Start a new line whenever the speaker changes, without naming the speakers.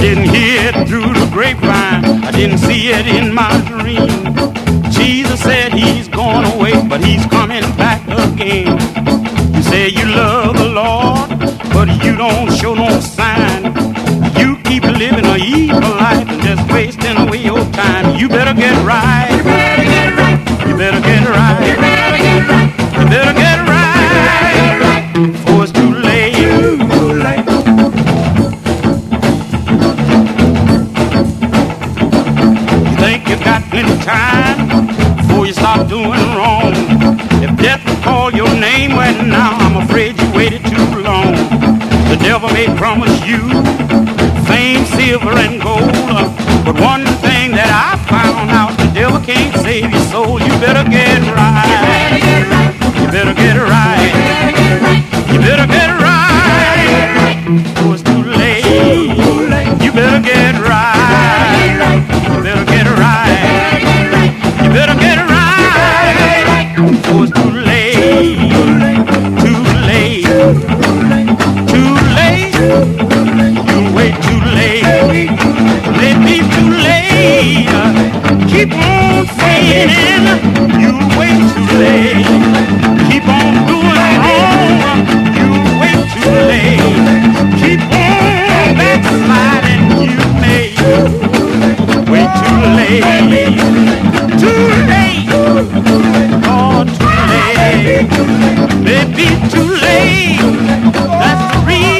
didn't hear it through the grapevine. I didn't see it in my dream. Jesus said he's gone away, but he's coming back again. You say you love the Lord, but you don't show no time before you start doing wrong. If death will call your name right now, I'm afraid you waited too long. The devil may promise you fame, silver, and gold, but one thing That's the reason.